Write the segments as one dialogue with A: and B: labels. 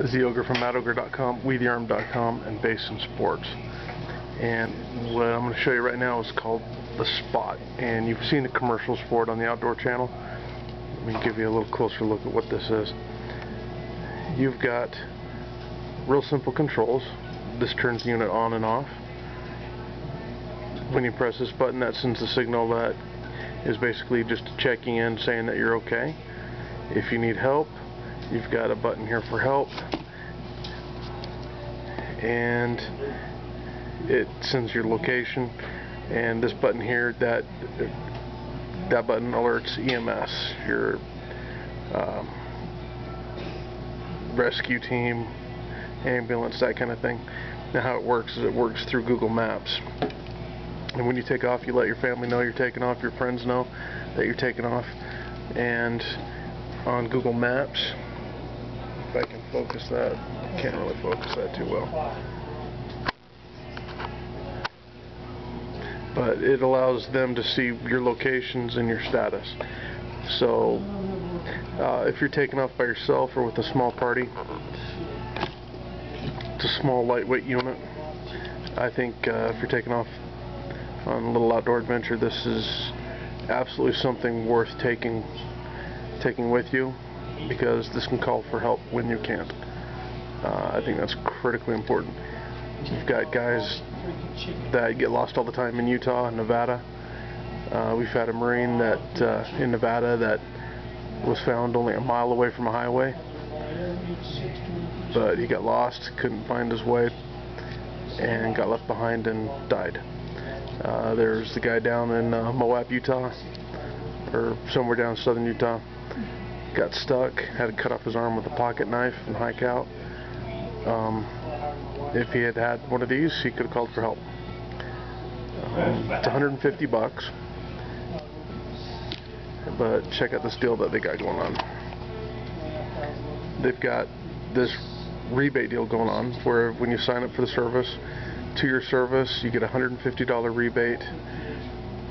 A: is the from MadOgre.com, WeTheArmed.com, and Basin Sports. And what I'm going to show you right now is called the Spot. And you've seen the commercials for it on the Outdoor Channel. Let me give you a little closer look at what this is. You've got real simple controls. This turns the unit on and off. When you press this button, that sends a signal that is basically just checking in, saying that you're okay. If you need help, you've got a button here for help. And it sends your location. And this button here that that button alerts EMS your um, rescue team ambulance that kind of thing. Now how it works is it works through Google Maps. And when you take off you let your family know you're taking off your friends know that you're taking off. And on Google Maps focus that. Can't really focus that too well. But it allows them to see your locations and your status. So uh, if you're taking off by yourself or with a small party, it's a small lightweight unit. I think uh, if you're taking off on a little outdoor adventure, this is absolutely something worth taking taking with you because this can call for help when you can't. Uh, I think that's critically important. You've got guys that get lost all the time in Utah and Nevada. Uh, we've had a Marine that uh, in Nevada that was found only a mile away from a highway, but he got lost, couldn't find his way, and got left behind and died. Uh, there's the guy down in uh, Moab, Utah, or somewhere down southern Utah got stuck, had to cut off his arm with a pocket knife and hike out. Um, if he had had one of these, he could have called for help. Um, it's 150 bucks, but check out this deal that they got going on. They've got this rebate deal going on where when you sign up for the service, to your service, you get a $150 rebate,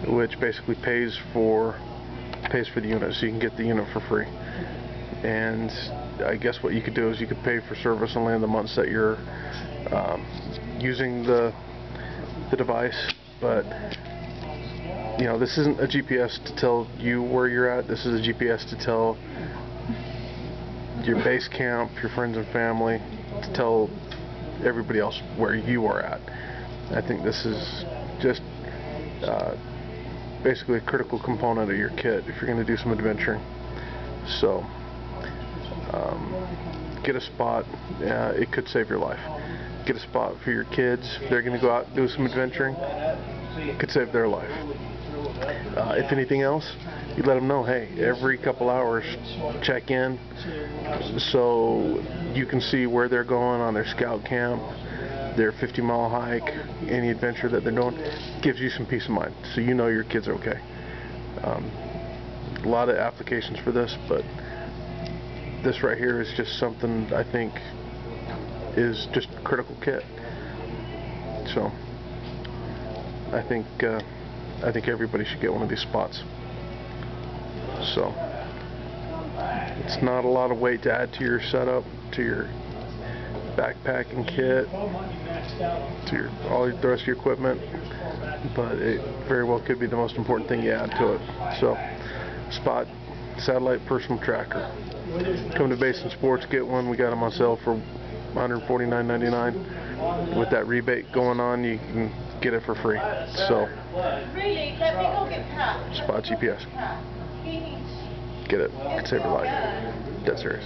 A: which basically pays for pays for the unit, so you can get the unit for free. And I guess what you could do is you could pay for service only in the months that you're um, using the the device but you know this isn't a GPS to tell you where you're at. This is a GPS to tell your base camp your friends and family to tell everybody else where you are at. I think this is just uh, basically a critical component of your kit if you're going to do some adventuring so um, get a spot. Uh, it could save your life. Get a spot for your kids. They're going to go out and do some adventuring. It could save their life. Uh, if anything else, you let them know, hey, every couple hours, check in so you can see where they're going on their scout camp, their 50 mile hike, any adventure that they're doing. Gives you some peace of mind so you know your kids are okay. Um, a lot of applications for this, but this right here is just something I think is just critical kit. So I think uh, I think everybody should get one of these spots. So it's not a lot of weight to add to your setup, to your backpacking kit, to your, all the rest of your equipment, but it very well could be the most important thing you add to it. So, Spot Satellite Personal Tracker. Come to Basin Sports, get one. We got them on sale for $149.99. With that rebate going on, you can get it for free. So, Spot GPS. Get it. It can save your life. Dead serious.